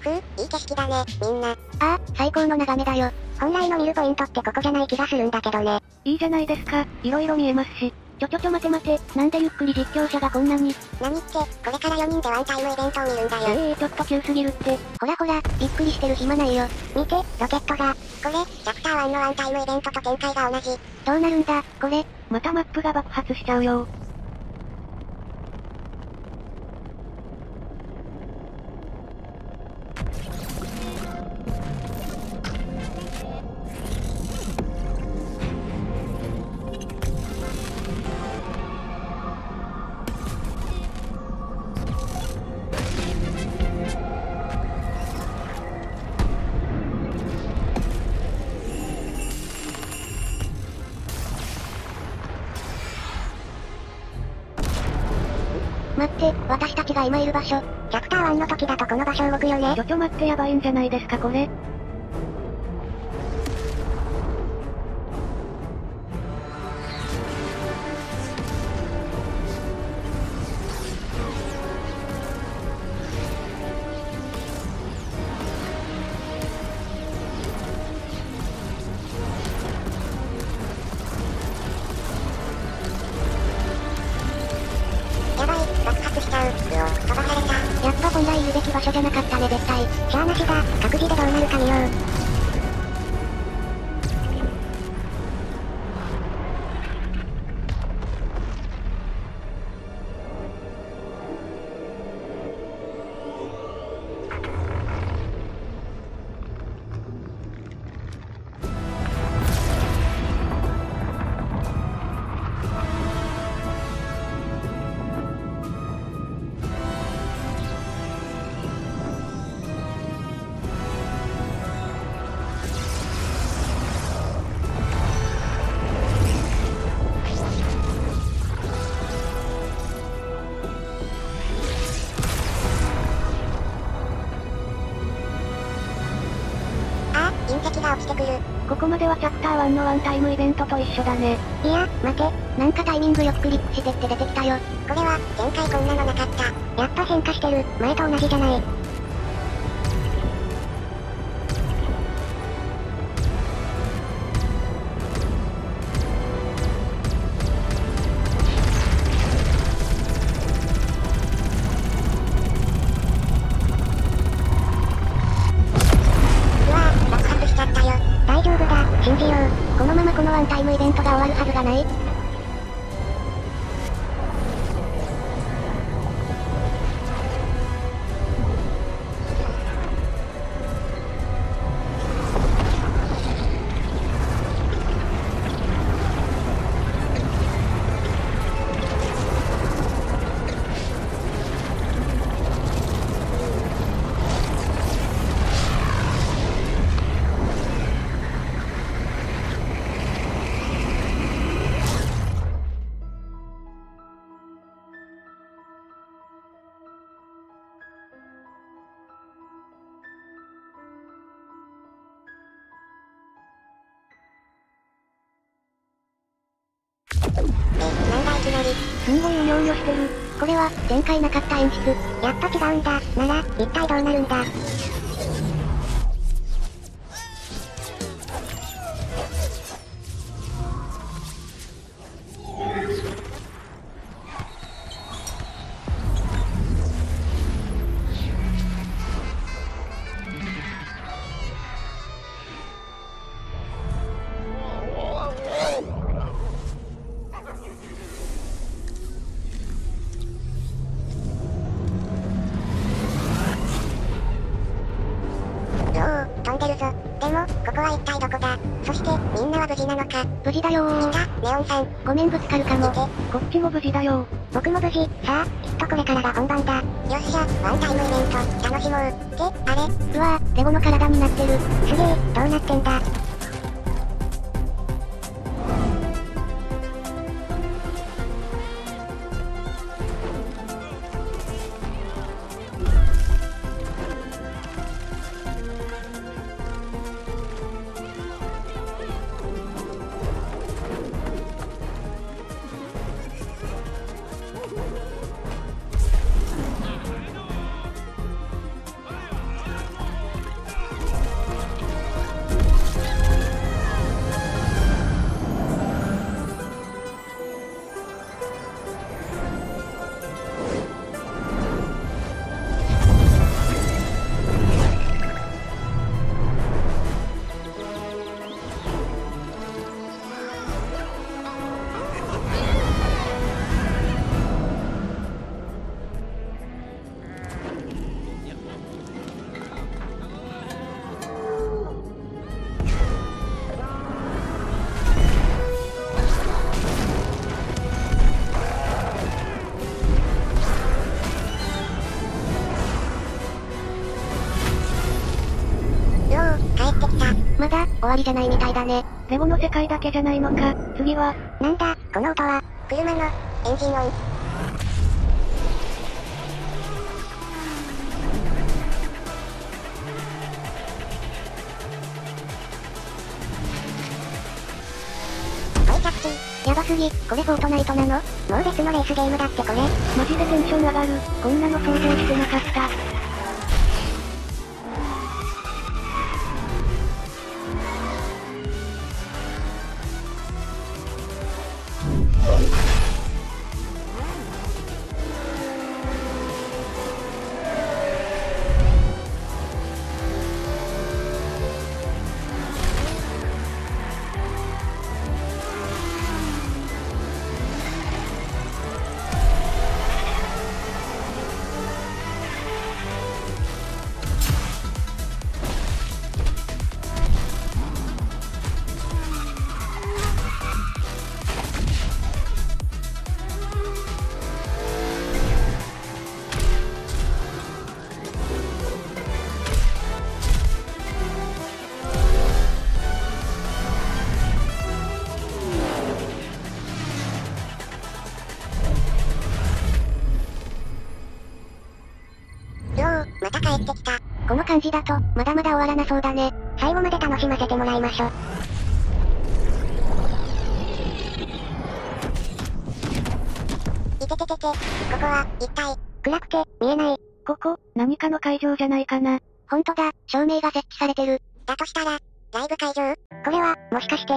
ふう、いい景色だね、みんな。ああ、最高の眺めだよ。本来の見るポイントってここじゃない気がするんだけどね。いいじゃないですか、色々見えますし。ちょちょちょ待て待て、なんでゆっくり実況者がこんなに。何って、これから4人でワンタイムイベントを見るんだよ。ええー、ちょっと急すぎるって。ほらほら、びっくりしてる暇ないよ。見て、ロケットが。これ、チャプター1のワンタイムイベントと展開が同じ。どうなるんだ、これ。またマップが爆発しちゃうよ。って、私たちが今いる場所。チャプター1の時だとこの場所動くよね。ちょちょ待ってやばいんじゃないですかこれ。来いるべき場所じゃなかったね絶対。しゃーなしだ、各自でどうなるか見よう。隕石が落ちてくる。ここまではチャプター1のワンタイムイベントと一緒だね。いや、待て。なんかタイミングよくクリックしてって出てきたよ。これは、前回こんなのなかった。やっぱ変化してる。前と同じじゃない。がない。れは、前回なかった演出。やっと違うんだ。なら、一体どうなるんだ？事なのか？無事だよー。いた、ネオンさん。ごめんぶつかるかも。こっちも無事だよ僕も無事。さあ、きっとこれからが本番だ。よっしゃ、ワンタイムイベント、楽しもう。って、あれ？うわぁ、レゴの体になってる。すげえ、どうなってんだ？りじゃないみたいだね。レゴの世界だけじゃないのか。次は、なんだ、この音は。車の、エンジン音。追い着地。やばすぎ、これフォートナイトなの？もう別のレースゲームだってこれ。マジでテンション上がる。こんなの想像してなかった。感じだと、まだまだ終わらなそうだね。最後まで楽しませてもらいましょ。いてててて、ここは、一体、暗くて、見えない。ここ、何かの会場じゃないかな。ほんとだ、照明が設置されてる。だとしたら、ライブ会場？これは、もしかして。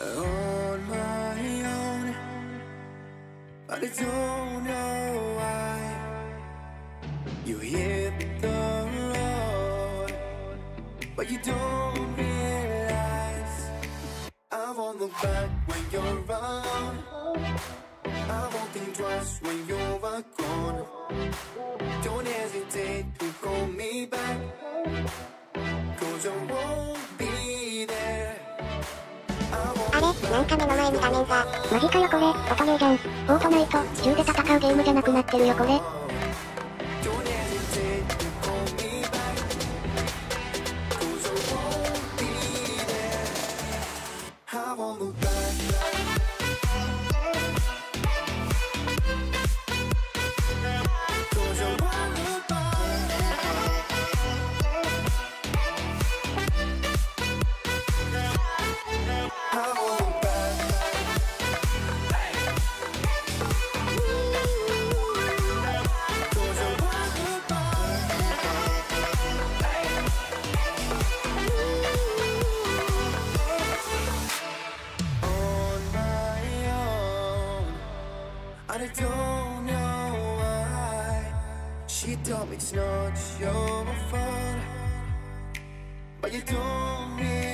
on But I don't know why you hit the road. But you don't realize I'm on the back when you're around. I won't think twice when you're gone. Don't hesitate to call me back. Cause I won't なんか目の前に画面が。マジかよこれ、音ゲーじゃん。フォートナイト、銃で戦うゲームじゃなくなってるよこれ。It's not your fault, but you don't realize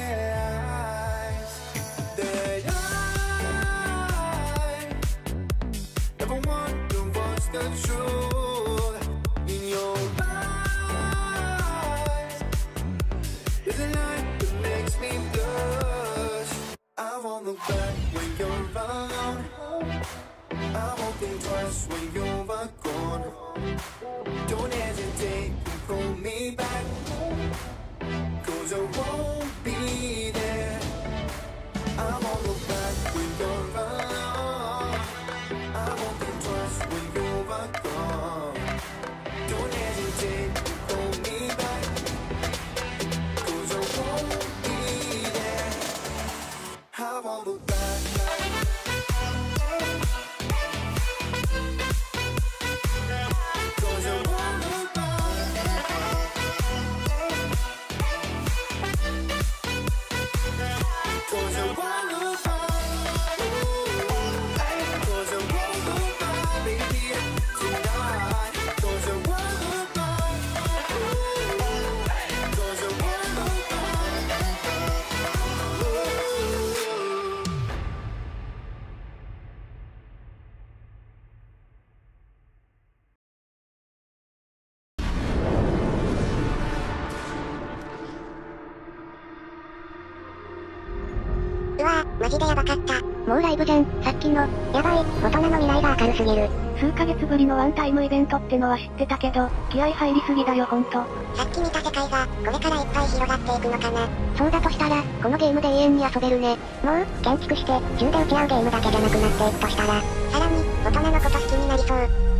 かった。もうライブじゃん、さっきの。やばい、大人の未来が明るすぎる。数ヶ月ぶりのワンタイムイベントってのは知ってたけど、気合入りすぎだよほんと。さっき見た世界が、これからいっぱい広がっていくのかな。そうだとしたら、このゲームで永遠に遊べるね。もう、建築して、銃で撃ち合うゲームだけじゃなくなっていくとしたら、さらに、大人のこと好きになりそう。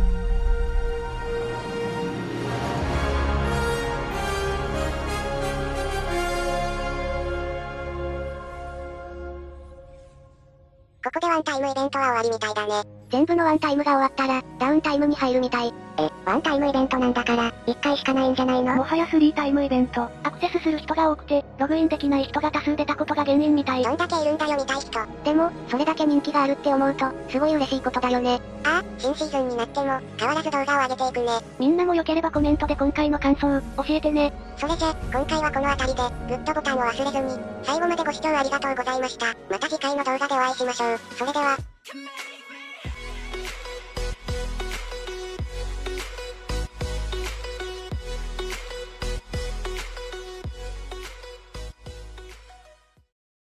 ここでワンタイムイベントは終わりみたいだね。全部のワンタイムが終わったら、ダウンタイムに入るみたい。え、ワンタイムイベントなんだから、1回しかないんじゃないの？もはや3タイムイベント。アクセスする人が多くて、ログインできない人が多数出たことが原因みたい。どんだけいるんだよ見たい人。でも、それだけ人気があるって思うと、すごい嬉しいことだよね。ああ、新シーズンになっても、変わらず動画を上げていくね。みんなも良ければコメントで今回の感想、教えてね。それじゃ、今回はこの辺りで、グッドボタンを忘れずに、最後までご視聴ありがとうございました。また次回の動画でお会いしましょう。それでは。